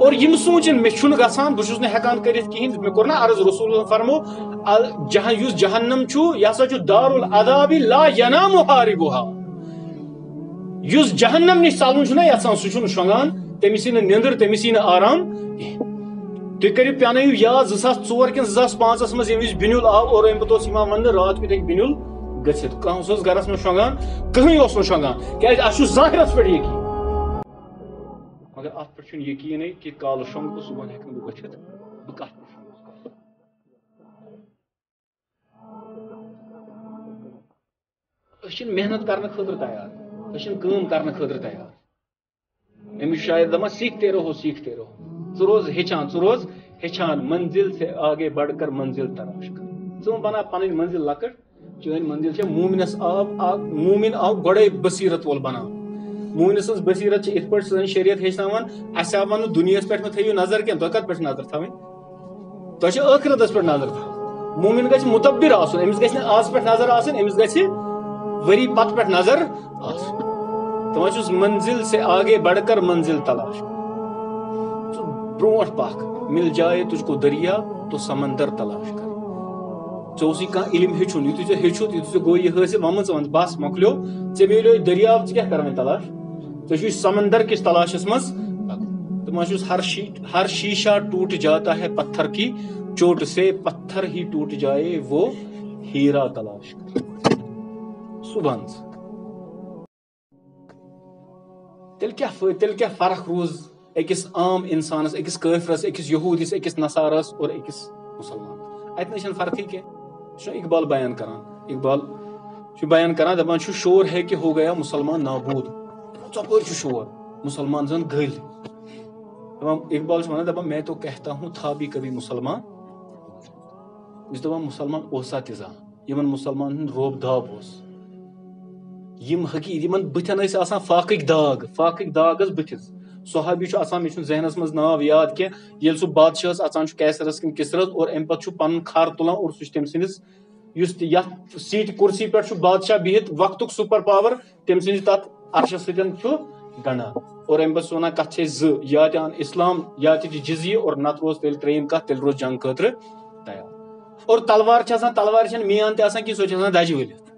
और यम सोचन मे छुन गसान बह छुस हेकान करित कहिन मे कोर ना अर्ज़ रसूल फरमो जहाँ युस जहन्नम छु यसा छु दारुल अदाबी ला यनाम हारिबुहा युस जहन्नम निश चालुन छु ना यसान सु छु शंगान तमिस निंदर तमिस आराम तुम करो पान याद जसास चोर कि जसास पांचस मज यम बिनुल आव और अम पे वन रात कत बिनुल गरस मज शंगान कहीं शंगान क्या जाहिरस पे यकीन मगर अत पे यकीन कि काल शंग तो सुबह हेक बह गठित बह कत मेहनत करने खतर तैयार काम करने खतर तैयार अमिस शायद दमा सीखते रहो सीखते रहो। रोज हेचान रोज हेचान मंजिल से आगे बढ़कर मंजिल तलाश कर। बना पन मंजिल लकट चन मंजिल मोमिनस आव मोमिन आव गड़े बसीरत वोल बना। मोमिन सज बसीरत इत पे शरीयत हेचनान अस वन दुनिया पे थो नज़र क्या तुह कत पे नज़र थवन तुह आखरतस पे नज़र थवन मोमिन ग मुतबिर अमिस ग पे नज़र आसन अमिस ग वरी पत पे नज़र तुम मंजिल से आगे बढ़कर मंजिल तलाश ब्रोट पख मिल जाए तुझको दरिया तो समंदर तलाश कर चौसी का इल्म हेचुन युत चे हेचुत युत गो ये हासिल वम बस मकलो चे मिलो दरियाव चे क्या करवे तलाश चे समंदर किस तलाशस मज तुम हर शी, हर शीशा टूट जाता है पत्थर की, चोट से पत्थर ही टूट जाए वो हीरा तलाश कर। सुबह तेल क्या तेल क्या फ़र्क रोज अकिस आम इंसानस अकिस काफिरस अकिस यहूदिस अकिस नसारस और अकिस मुसलमान। अत फ़र्क ही क्या? इकबाल बयान करान, इकबाल बयान करान दपान शोर है कि हो गया मुसलमान नाबूद। चपर शोर मुसलमान जन गल इकबाल वन दपान मैं तो कहता हूँ, था भी कभी मुसलमान। दपान मुसलमान ओसा तजा, यमन मुसलमान रोब दाब यम हकीत यमन बुथन फाक दाग फाक दाग बुथिस सहाबी मे जहनस मज नाव याद कह ये सह बादशाह अचान कैसरस कि किसरस और अम पे पन खर तुलान और सह तम सिंदिस सीट कुर्सी पे बादशाह बिहित वक्त सुपर पावर तम सिंद तथ अर्श सत गणा और अम पे वन कत या आन इस्लाम या जिजिय और नत रोज तेल त्रेम कत तेल रोज जंग खतर तैयार और तलवार तलवार मियान तह कि सो दज वलित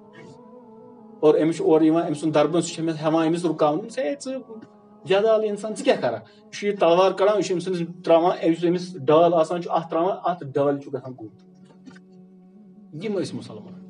और अमिस और अम सुन दरबन सह हेवान अमिस रुकावन से जदाल इंसान क्या कर यह तलवार कड़ान यह त्रावान अमिस डाल आसान अत त्रावान अत डाल गो यम मुसलमान